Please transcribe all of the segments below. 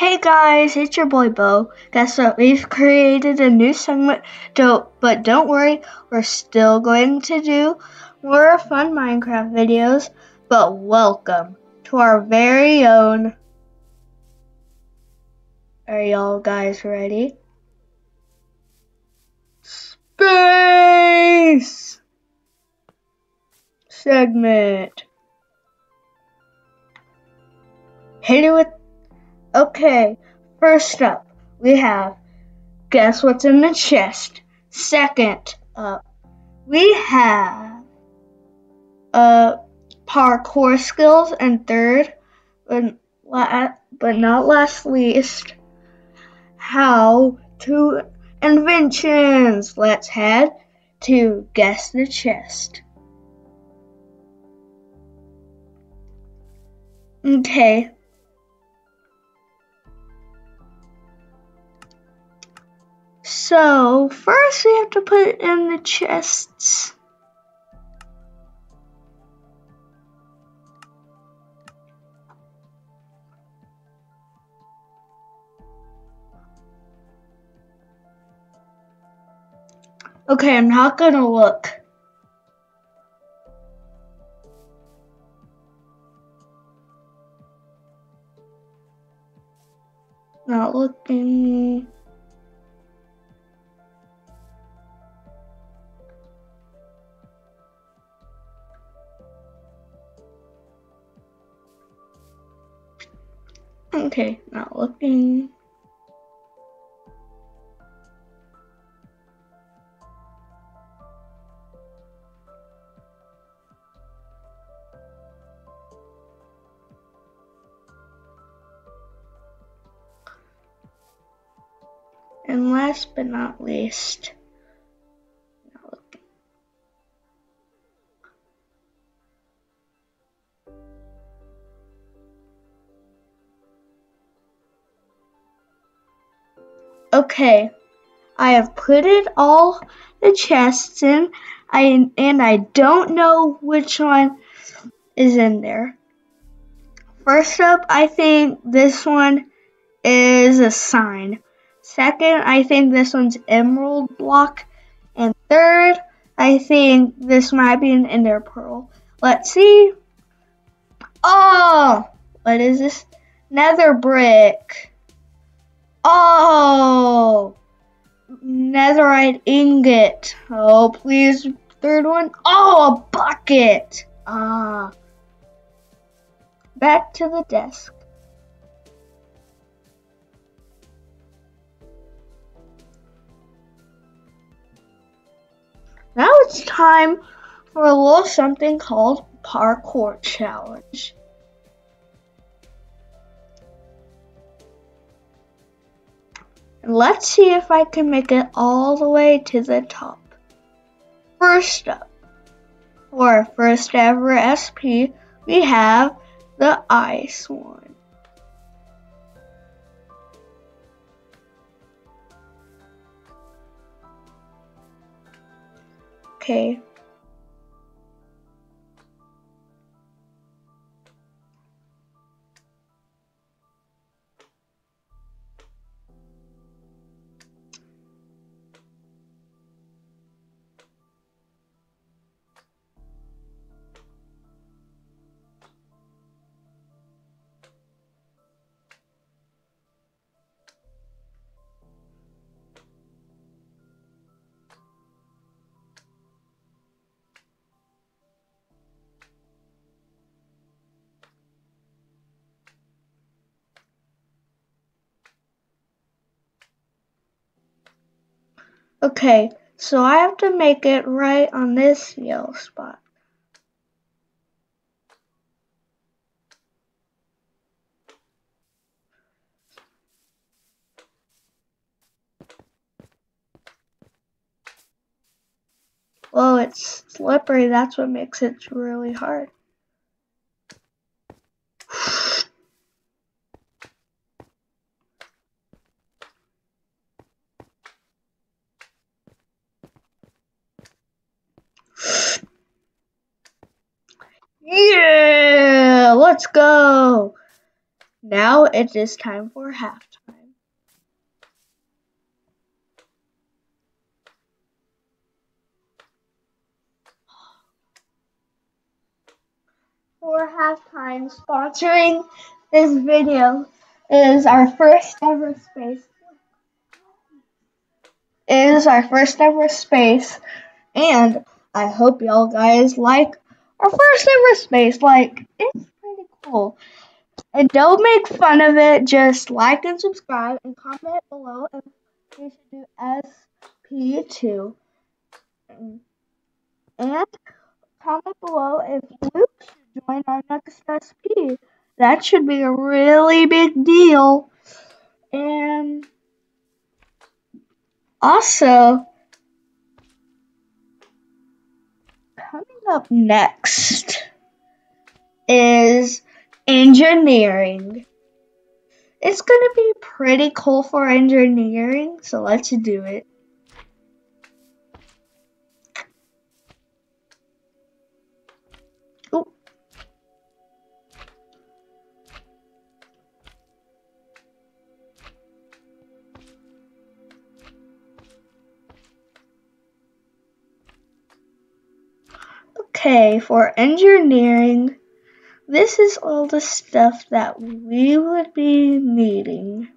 Hey guys, it's your boy Bo. Guess what? We've created a new segment, but don't worry, we're still going to do more fun Minecraft videos. But welcome to our very own. Are y'all guys ready? Space segment. Hit it with Okay, first up, we have Guess What's in the Chest. Second up, we have uh, Parkour Skills. And third, but, but not last least, How to Inventions. Let's head to Guess the Chest. Okay, So, first we have to put it in the chests. Okay, I'm not gonna look. Not looking. Okay, not looking. And last but not least, Okay, I have put it all the chests in. I and I don't know which one is in there. First up, I think this one is a sign. Second, I think this one's emerald block. And third, I think this might be an ender pearl. Let's see. Oh, what is this? Nether brick. Oh! Netherite ingot. Oh, please. Third one. Oh, a bucket. Ah. Back to the desk. Now it's time for a little something called Parkour Challenge. Let's see if I can make it all the way to the top. First up, for our first ever SP, we have the ice one. Okay, Okay, so I have to make it right on this yellow spot. Well, it's slippery, that's what makes it really hard. Let's go. Now it is time for halftime. For halftime, sponsoring this video is our first ever space. Is our first ever space, and I hope y'all guys like our first ever space. Like, it's And don't make fun of it. Just like and subscribe and comment below if you should do SP2. And comment below if you should join our next SP. That should be a really big deal. And also, coming up next is engineering. It's going to be pretty cool for engineering, so let's do it. Okay, for engineering, this is all the stuff that we would be needing.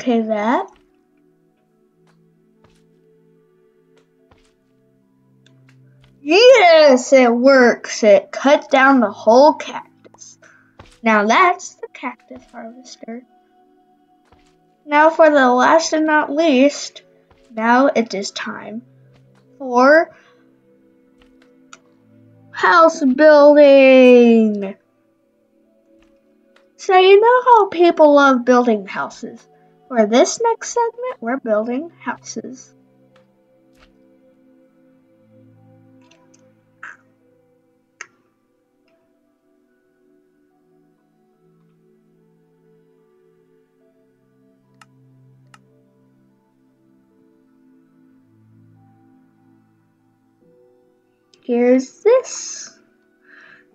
Okay, that. Yes, it works. It cuts down the whole cactus. Now that's the cactus harvester. Now for the last and not least, now it is time for house building. So you know how people love building houses. For this next segment, we're building houses. here's this.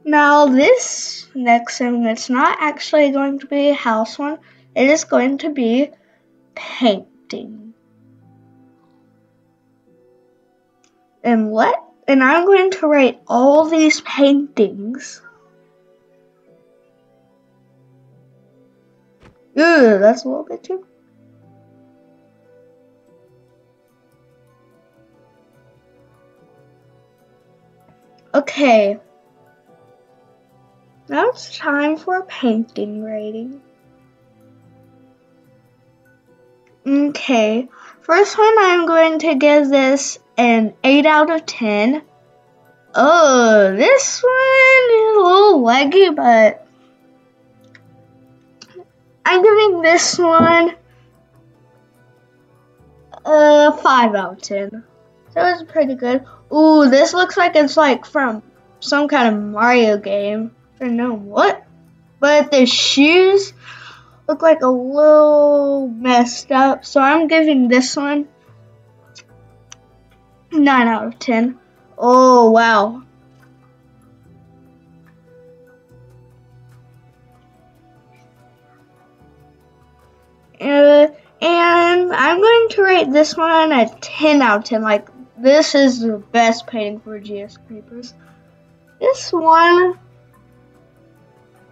Now this next thing, it's not actually going to be a house one. It is going to be painting. And what? And I'm going to write all these paintings. Ooh, that's a little bit too Okay. Now it's time for a painting rating. Okay. First one I'm going to give this an 8 out of 10. Oh, this one is a little leggy, but I'm giving this one a 5 out of 10. So it's pretty good. Ooh, this looks like it's like from some kind of Mario game. I don't know what. But the shoes look like a little messed up. So I'm giving this one 9 out of 10. Oh, wow. Uh, and I'm going to rate this one a 10 out of 10. Like, this is the best painting for GS Creepers. This one,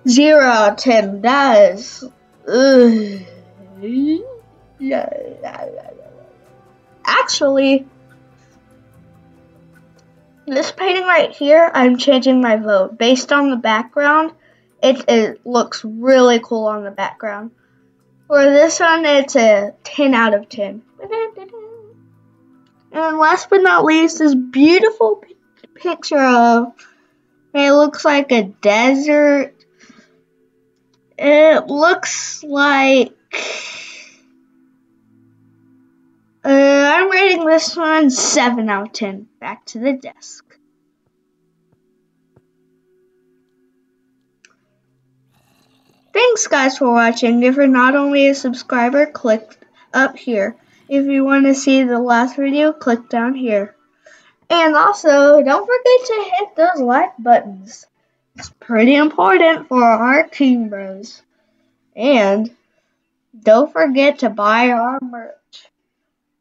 0 out of 10. That is. Actually, this painting right here, I'm changing my vote. Based on the background, it, it looks really cool on the background. For this one, it's a 10 out of 10. And last but not least, this beautiful picture of it looks like a desert. It looks like uh, I'm rating this one 7 out of 10. Back to the desk. Thanks guys for watching. If you're not only a subscriber, click up here. If you want to see the last video, click down here. And also, don't forget to hit those like buttons. It's pretty important for our team bros. And don't forget to buy our merch.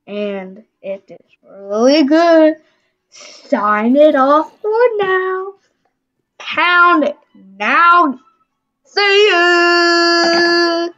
And it is really good. Sign it off for now. Pound it now. See you.